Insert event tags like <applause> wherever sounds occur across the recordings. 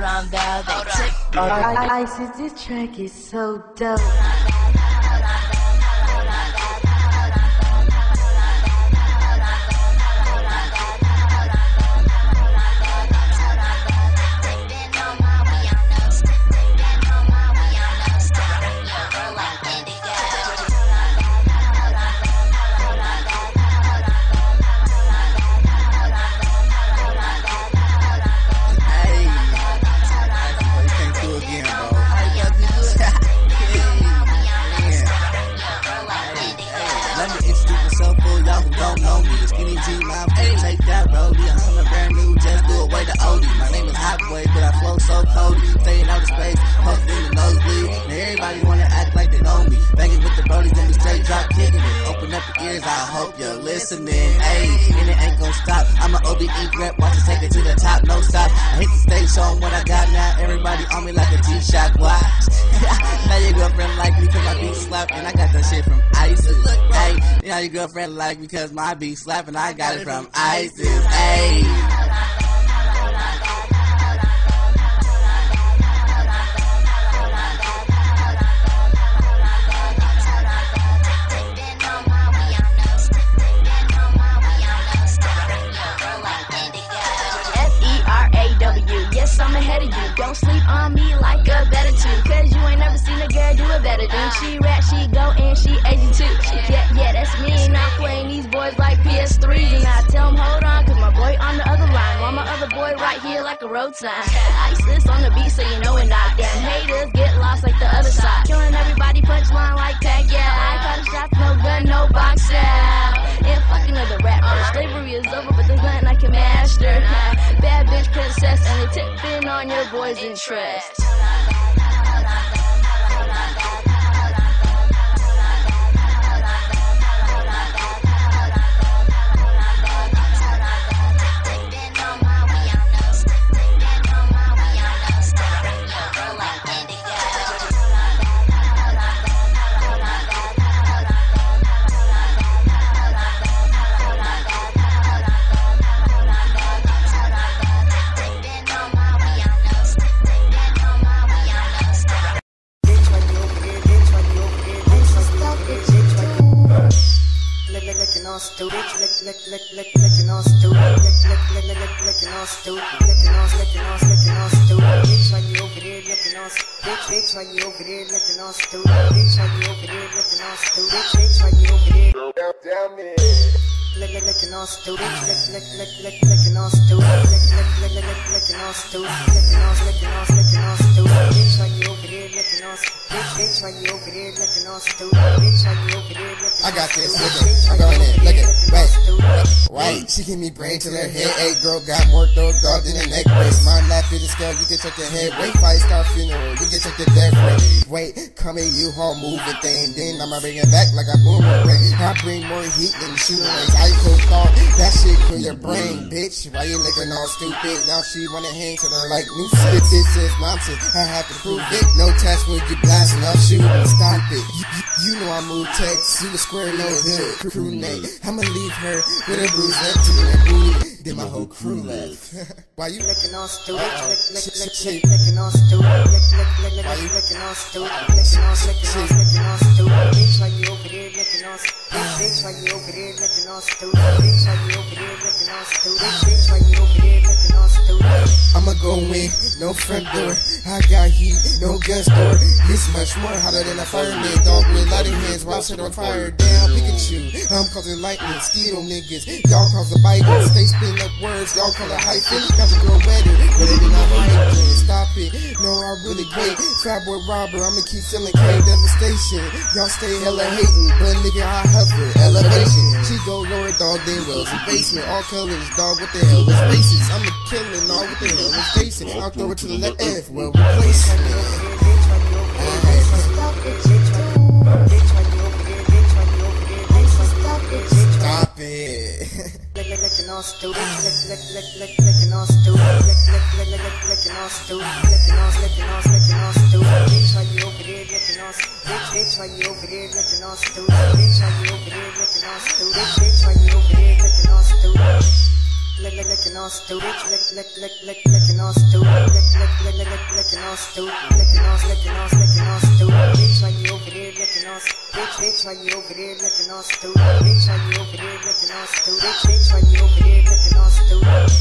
hold on, velvet. Isis, this track is so dope. Hey, don't know me. The skinny G hey, take that rollie. I'm a brand new, just away the oldie. My name is Hot Boy, but I flow so cold. Staying out of space, posted in the nosebleed. Now everybody wanna act like they know me. Banging with the brodies and we straight drop kicking it. Open up your ears, I hope you're listening. Hey, and it ain't gonna stop. I'm an OBE rep, watch us take it to the top, no stop. I hit the stage, show what I got now. Everybody on me like a G-Shock watch. <laughs> now your girlfriend like me cause my beat slap and I got that shit from ISIS. Hey, now your girlfriend like me cause my beat slap and I got it from ISIS. Hey. Like PS3s. And I tell tell 'em hold on, cause my boy on the other line. While my other boy right here like a road sign. ISIS on the beat, so you know it not. Damn haters get lost like the other side. Killing everybody, punchline like Pac, yeah. I call the shots, no gun, no box out. And fucking other rappers. Slavery is over, but there's nothing I can master. Bad bitch princess, and they tipping on your boy's interest. Stupid, licking on stupid, licking on, licking on, licking on stupid. Bitch, why you over there licking on, bitch, bitch, why you over there licking on stupid, bitch, why you over there licking on stupid, bitch, bitch, why you over there Damn it. lick, lick, licking on stupid, lick, lick, lick, lick, licking on stupid, lick, lick, lick, lick, licking on stupid, licking on, licking on, licking on stupid. Bitch, bitch, why you over there licking on stupid, bitch, why you over there licking I got this. Look at I'm going in. Look at Wait. Wait, she give me brain till her head ache. Girl got more throat dog than a neck brace. My lap is a scale, you can check your head wait, Five star funeral, you can check the death rate. Wait, come here, you haul moving thing. Then I'ma bring it back like a boomerang. I bring more heat than shooting range. I could thought that shit clear your brain, bitch. Why you looking all stupid? Now she wanna hang to her like new shit. This is nonsense. I have to prove it. No test when you blasting, I'll Stop it. You, know I move text. You a square, no hood. Crew name. I'ma leave her with a bruise left to the booty. Then my whole crew left. <laughs> Why you Licking on stupid, Why you- stupid, stupid. Bitch, why you over there licking on, bitch, bitch, why you over there licking on stupid, bitch, why you over there licking on stupid, bitch, why you over there licking on stupid. I'ma go in, no front door. I got heat, no gun store. This much more hotter than a fireman. Dog with lighting hands, while set on fire. Down Pikachu. I'm causing lightning, skeeto niggas. Y'all cause the biting. Stay spin up words, y'all call it hyphen. Got the girl wetter, but it ain't not hyphen. Stop it, no, I really great. Fat boy robber, I'ma keep selling K devastation. Y'all stay hella hating, but nigga, I hover. Elevation. She go lower, dog, then wells. Basement, all colors, dog, what the hell is faces? I'm a killing, all what the hell is facing. I'll throw it to the left well, replace Bitch, why you it. Bitch, you bitch, why you over there licking on stupid, bitch, why you over there licking on stupid, bitch, why you over there licking on stupid. Stupid, stupid, stupid, stupid. Bitch, why you over there? Bitch, bitch, why you over there stupid? Bitch, why you over there stupid? Bitch, bitch, why you over there stupid?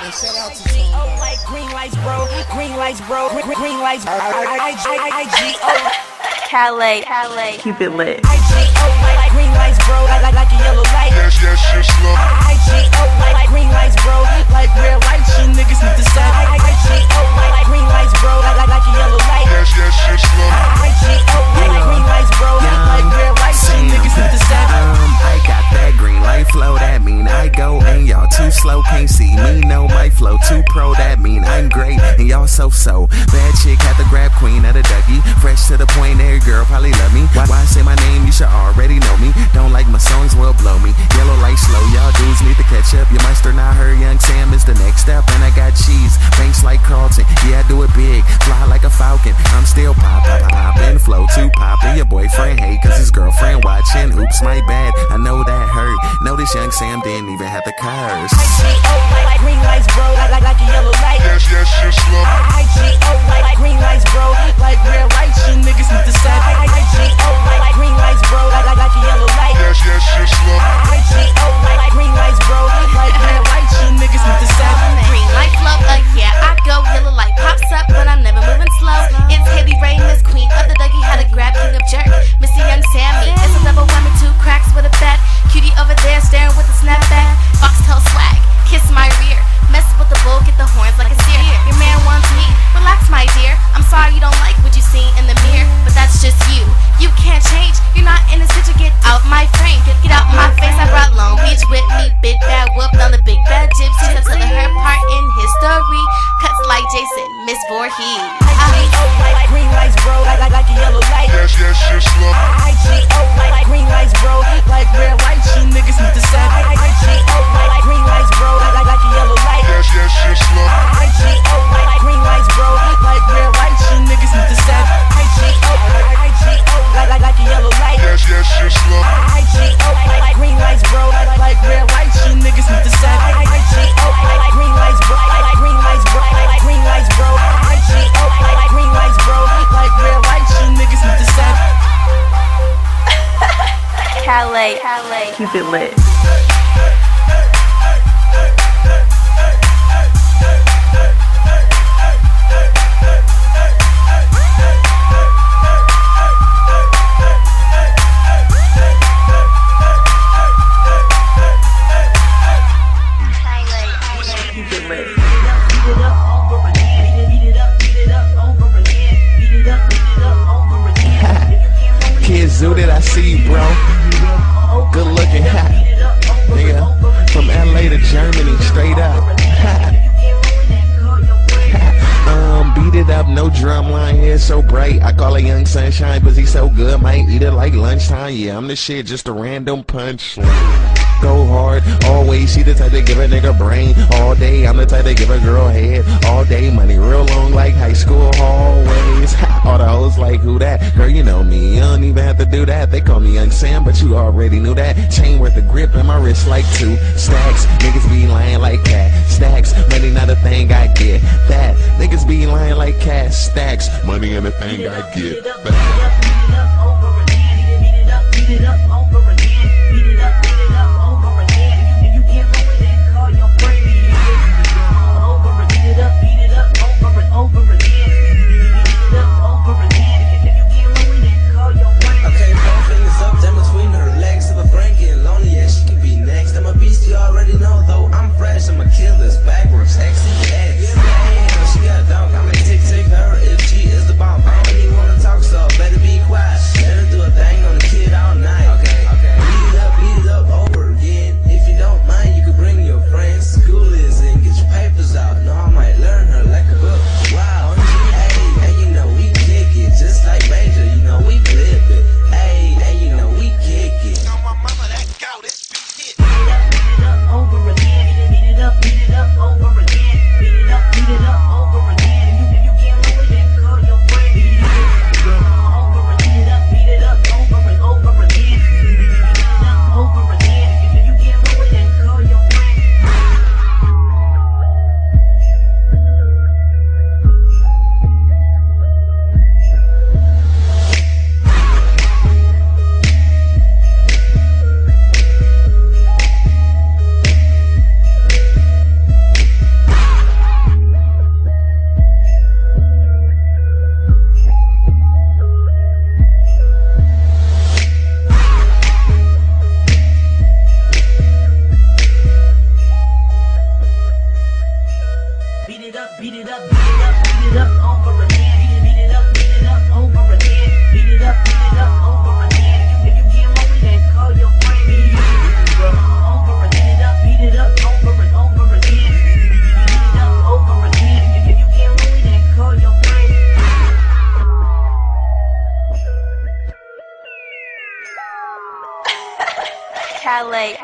And shout out to G O Tom. like green lights, bro. Green lights, bro. Green, green lights. I I I I G O Calais, Calais. Keep it lit. I G oh, O like green lights, bro. Like like like a yellow light. Yes, yes, yes, love. I G O queen at a Dougie, fresh to the point, every girl probably love me. Why, why say my name? You should already know me. Don't like my songs, well blow me. Yellow light slow, y'all dudes need to catch up. Your might still not heard Young Sam is the next step, and I got cheese, banks like Carlton. Yeah, I do it big, fly like a falcon. I'm still pop, pop, poppin', flow too poppin'. Your boyfriend hate cause his girlfriend watching. Oops, my bad. I know that hurt. Notice Young Sam didn't even have to curse. I G O like green lights, bro. Like like like a yellow light. Yes, yes, yes, love. Keep it lit. Here, so bright. I call it young sunshine, cause he so good, might eat it like lunchtime. Yeah, I'm the shit, just a random punchline. Go hard, always. She the type to give a nigga brain all day. I'm the type to give a girl head all day. Money real long like high school hallways. <laughs> all the hoes like who that? Girl, you know me. You don't even have to do that. They call me Young Sam, but you already knew that. Chain worth the grip and my wrist like two stacks. Niggas be lying like cat stacks. Money not a thing I get. That niggas be lying like cat stacks. Money ain't a thing I get. Calais.